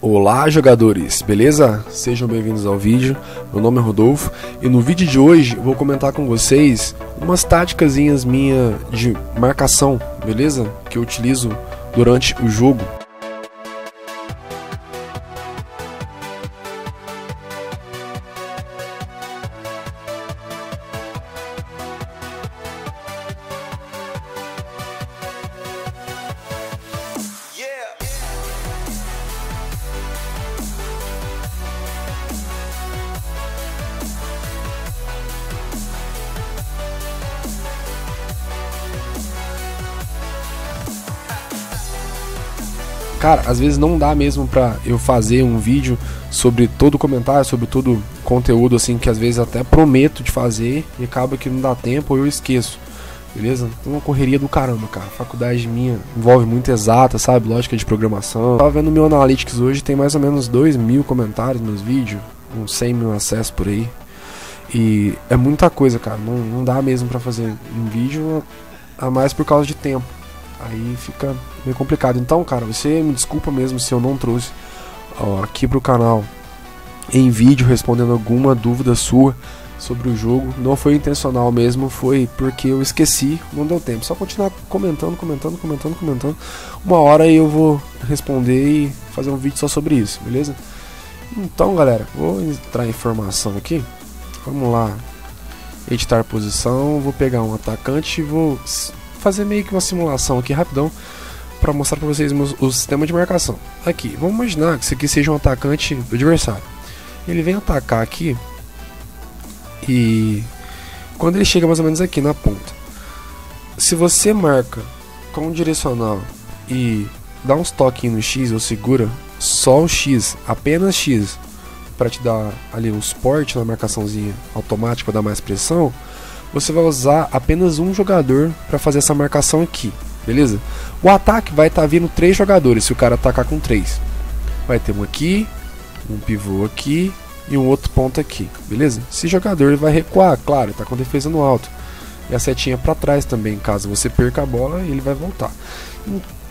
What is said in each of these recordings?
Olá jogadores, beleza? Sejam bem-vindos ao vídeo, meu nome é Rodolfo e no vídeo de hoje vou comentar com vocês umas táticas minha de marcação, beleza? Que eu utilizo durante o jogo. Cara, às vezes não dá mesmo pra eu fazer um vídeo sobre todo comentário, sobre todo conteúdo, assim, que às vezes até prometo de fazer e acaba que não dá tempo ou eu esqueço. Beleza? Então uma correria do caramba, cara. A faculdade minha envolve muito exata, sabe? Lógica de programação. Eu tava vendo meu Analytics hoje, tem mais ou menos 2 mil comentários nos vídeos, uns 100 mil acessos por aí. E é muita coisa, cara. Não, não dá mesmo para fazer um vídeo a mais por causa de tempo. Aí fica meio complicado. Então, cara, você me desculpa mesmo se eu não trouxe ó, aqui pro canal em vídeo respondendo alguma dúvida sua sobre o jogo. Não foi intencional mesmo, foi porque eu esqueci, não deu tempo. Só continuar comentando, comentando, comentando, comentando. Uma hora eu vou responder e fazer um vídeo só sobre isso, beleza? Então, galera, vou entrar em informação aqui. Vamos lá. Editar posição, vou pegar um atacante e vou fazer meio que uma simulação aqui rapidão para mostrar para vocês o sistema de marcação. Aqui, vamos imaginar que isso aqui seja um atacante do adversário. Ele vem atacar aqui e quando ele chega mais ou menos aqui na ponta, se você marca com direcional e dá uns toquinhos no X ou segura só o X, apenas X, para te dar ali um suporte na marcaçãozinha automática, dar mais pressão, você vai usar apenas um jogador para fazer essa marcação aqui, beleza? O ataque vai estar tá vindo três jogadores se o cara atacar com três. Vai ter um aqui, um pivô aqui e um outro ponto aqui, beleza? Esse jogador vai recuar, claro, está com defesa no alto. E a setinha para trás também, caso você perca a bola, ele vai voltar.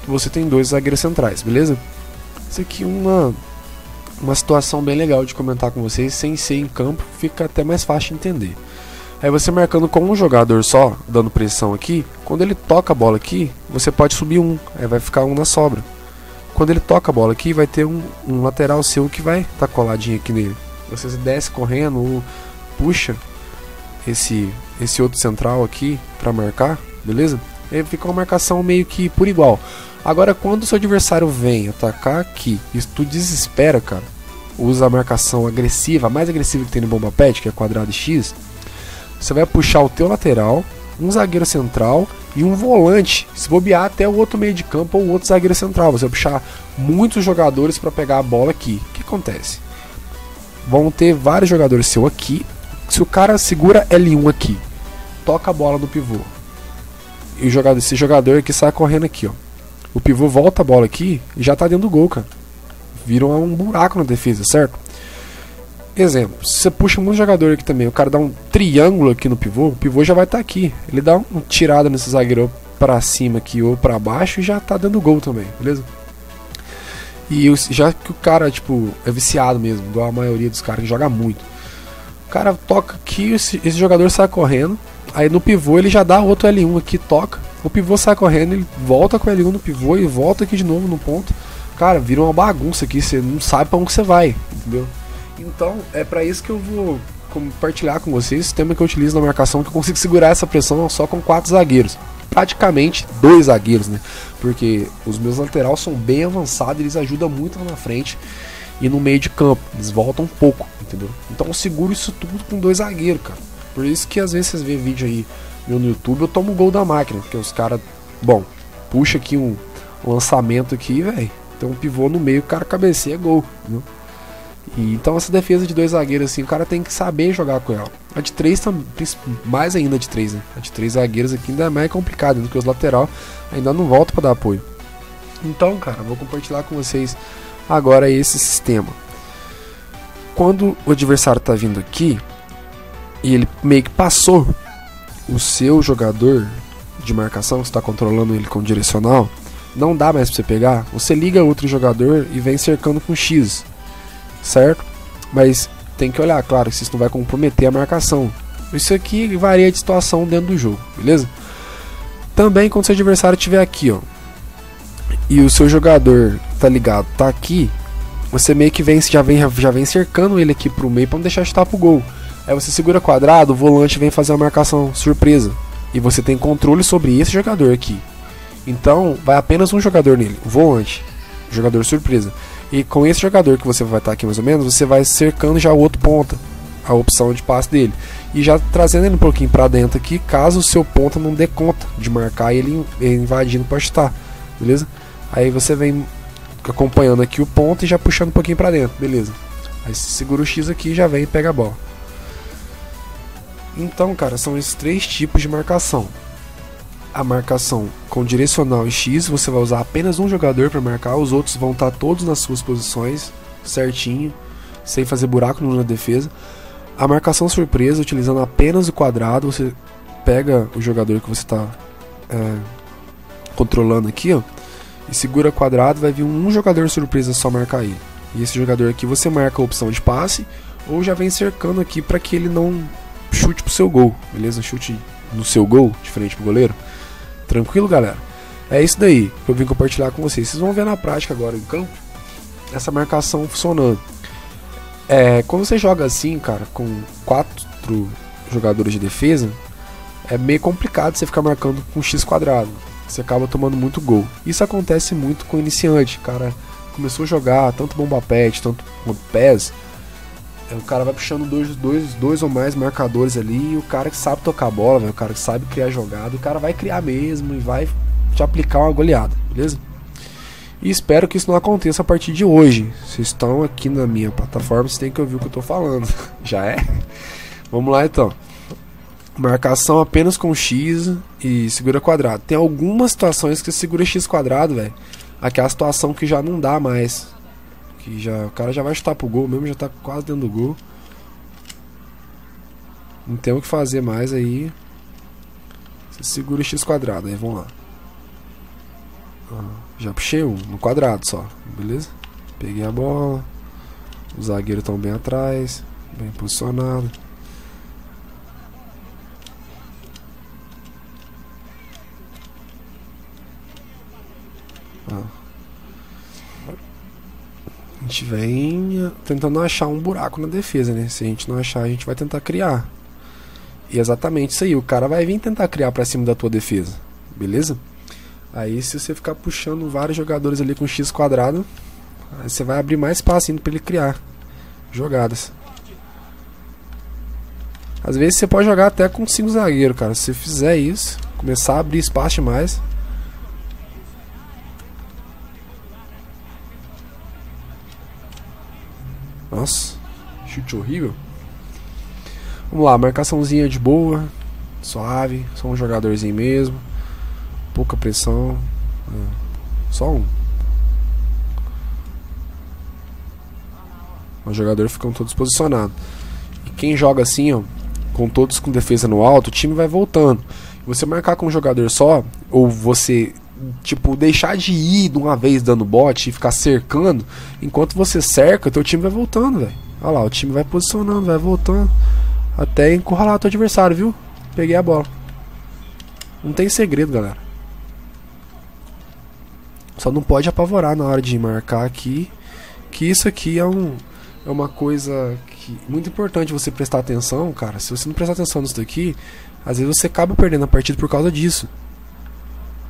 Você tem dois zagueiros centrais, beleza? Isso aqui é uma uma situação bem legal de comentar com vocês, sem ser em campo, fica até mais fácil de entender. Aí você marcando com um jogador só, dando pressão aqui, quando ele toca a bola aqui, você pode subir um, aí vai ficar um na sobra. Quando ele toca a bola aqui, vai ter um, um lateral seu que vai estar tá coladinho aqui nele. Você desce correndo ou puxa esse, esse outro central aqui para marcar, beleza? Aí fica uma marcação meio que por igual. Agora, quando o seu adversário vem atacar aqui e tu desespera, cara, usa a marcação agressiva, a mais agressiva que tem no Bomba Pet, que é quadrado X, você vai puxar o teu lateral, um zagueiro central e um volante. Se bobear até o outro meio de campo ou outro zagueiro central. Você vai puxar muitos jogadores para pegar a bola aqui. O que acontece? Vão ter vários jogadores seu aqui. Se o cara segura L1 aqui, toca a bola no pivô. E o jogador, esse jogador aqui sai correndo aqui, ó. O pivô volta a bola aqui e já tá dentro do gol, cara. Vira um buraco na defesa, certo? Exemplo, se você puxa um jogador aqui também, o cara dá um triângulo aqui no pivô, o pivô já vai estar tá aqui. Ele dá uma tirada nesse zagueiro para cima aqui ou para baixo e já tá dando gol também, beleza? E já que o cara, tipo, é viciado mesmo, igual a maioria dos caras que joga muito. O cara toca aqui, esse, esse jogador sai correndo, aí no pivô ele já dá outro L1 aqui, toca. O pivô sai correndo, ele volta com o L1 no pivô e volta aqui de novo no ponto. Cara, vira uma bagunça aqui, você não sabe para onde você vai, entendeu? Então, é para isso que eu vou compartilhar com vocês o sistema que eu utilizo na marcação, que eu consigo segurar essa pressão só com quatro zagueiros. Praticamente dois zagueiros, né? Porque os meus laterais são bem avançados, eles ajudam muito lá na frente e no meio de campo. Eles voltam um pouco, entendeu? Então eu seguro isso tudo com dois zagueiros, cara. Por isso que às vezes vocês vêem vídeo aí meu no YouTube, eu tomo gol da máquina, porque os caras, bom, puxa aqui um lançamento aqui, velho. Tem um pivô no meio, o cara cabeceia, gol, entendeu? E, então essa defesa de dois zagueiros assim, o cara tem que saber jogar com ela. A de três mais ainda de três, né? A de três zagueiros aqui ainda é mais complicado, do que os lateral ainda não volta para dar apoio. Então, cara, vou compartilhar com vocês agora esse sistema. Quando o adversário tá vindo aqui e ele meio que passou o seu jogador de marcação, está controlando ele com direcional, não dá mais pra você pegar, você liga outro jogador e vem cercando com X, certo? Mas tem que olhar, claro, que isso não vai comprometer a marcação. Isso aqui varia de situação dentro do jogo, beleza? Também quando seu adversário estiver aqui, ó, e o seu jogador tá ligado, tá aqui, você meio que vem, já vem, já vem cercando ele aqui pro meio para não deixar chutar pro gol. Aí você segura quadrado, o volante vem fazer uma marcação surpresa. E você tem controle sobre esse jogador aqui. Então, vai apenas um jogador nele, o volante, jogador surpresa. E com esse jogador que você vai estar aqui mais ou menos, você vai cercando já o outro ponta, a opção de passe dele. E já trazendo ele um pouquinho para dentro aqui, caso o seu ponta não dê conta de marcar ele invadindo para chutar, beleza? Aí você vem acompanhando aqui o ponto e já puxando um pouquinho para dentro, beleza? Aí você segura o X aqui já vem e pega a bola. Então, cara, são esses três tipos de marcação. A marcação com direcional e X, você vai usar apenas um jogador para marcar, os outros vão estar todos nas suas posições, certinho, sem fazer buraco na defesa. A marcação surpresa, utilizando apenas o quadrado, você pega o jogador que você está é, controlando aqui, ó, e segura quadrado, vai vir um jogador surpresa só marcar aí. E esse jogador aqui você marca a opção de passe ou já vem cercando aqui para que ele não chute pro seu gol, beleza? Chute no seu gol, de frente pro goleiro. Tranquilo, galera? É isso daí que eu vim compartilhar com vocês. Vocês vão ver na prática agora em campo essa marcação funcionando. É, quando você joga assim, cara, com quatro jogadores de defesa, é meio complicado você ficar marcando com x quadrado. Você acaba tomando muito gol. Isso acontece muito com iniciante, cara. Começou a jogar tanto bomba pet, tanto pés, o cara vai puxando dois, dois, dois ou mais marcadores ali e o cara que sabe tocar bola, véio, o cara que sabe criar jogada, o cara vai criar mesmo e vai te aplicar uma goleada, beleza? E espero que isso não aconteça a partir de hoje. Vocês estão aqui na minha plataforma, vocês têm que ouvir o que eu estou falando. Já é? Vamos lá então. Marcação apenas com X e segura quadrado. Tem algumas situações que segura X quadrado, velho. Aquela situação que já não dá mais. Que já, o cara já vai chutar pro gol mesmo, já tá quase dentro do gol. Não tem o que fazer mais aí. Você segura o X quadrado, aí vamos lá. Ah, já puxei um, no quadrado só, beleza? Peguei a bola. Os zagueiros estão bem atrás, bem posicionado. A gente vem tentando achar um buraco na defesa, né? Se a gente não achar, a gente vai tentar criar. E exatamente isso aí, o cara vai vir tentar criar para cima da tua defesa, beleza? Aí se você ficar puxando vários jogadores ali com x quadrado, você vai abrir mais espaço indo para ele criar jogadas. Às vezes você pode jogar até com 5 zagueiros, cara. Se você fizer isso, começar a abrir espaço demais, Nossa, chute horrível. Vamos lá, marcaçãozinha de boa, suave, só um jogadorzinho mesmo, pouca pressão, é, só um. Os jogadores ficam todos posicionados. E quem joga assim, ó, com todos com defesa no alto, o time vai voltando. Você marcar com um jogador só, ou você tipo, deixar de ir de uma vez dando bote e ficar cercando, enquanto você cerca, teu time vai voltando, velho. Olha lá, o time vai posicionando, vai voltando. Até encurralar teu adversário, viu? Peguei a bola. Não tem segredo, galera. Só não pode apavorar na hora de marcar aqui. Que isso aqui é um. É uma coisa que muito importante você prestar atenção, cara. Se você não prestar atenção nisso daqui, às vezes você acaba perdendo a partida por causa disso.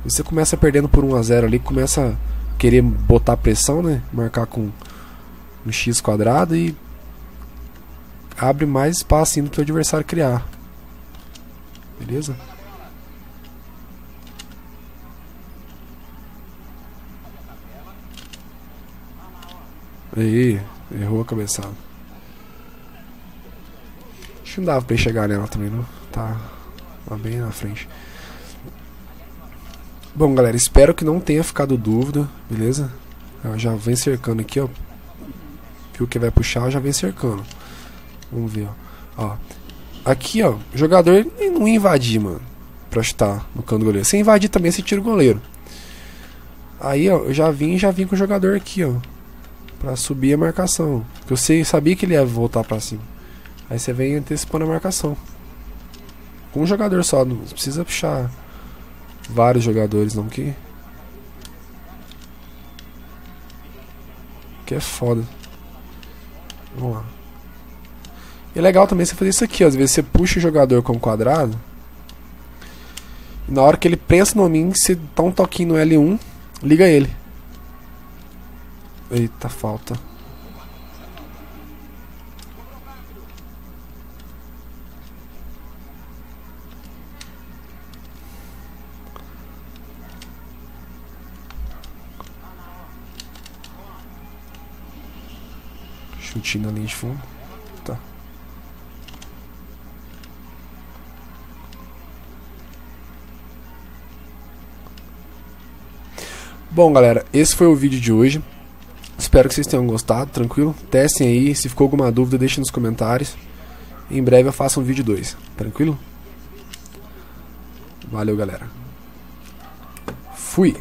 Você começa perdendo por 1 a 0 ali, começa a querer botar pressão, né? Marcar com um x quadrado e abre mais espaço indo o adversário criar. Beleza? Aí, errou a cabeçada. Acho que não dava pra chegar nela também, não? Tá, tá bem na frente. Bom, galera, espero que não tenha ficado dúvida, beleza? Eu já vem cercando aqui, ó. Viu que vai puxar, já vem cercando. Vamos ver, ó. ó. Aqui, ó, o jogador não invadir, mano, pra chutar no canto do goleiro. Se invadir também, você tira o goleiro. Aí, ó, eu já vim já vim com o jogador aqui, ó. Pra subir a marcação. Porque eu sei, sabia que ele ia voltar pra cima. Aí você vem antecipando a marcação. Com um jogador só, não precisa puxar vários jogadores não que. Que é foda. Vamos lá. E é legal também você fazer isso aqui, ó. às vezes você puxa o jogador com o quadrado. E na hora que ele pensa no homem, você dá um toquinho no L1, liga ele. Eita, falta. Chutinho na linha de fundo. Tá. Bom, galera, esse foi o vídeo de hoje. Espero que vocês tenham gostado, tranquilo? Testem aí, se ficou alguma dúvida, deixem nos comentários. Em breve eu faço um vídeo 2, tranquilo? Valeu, galera. Fui!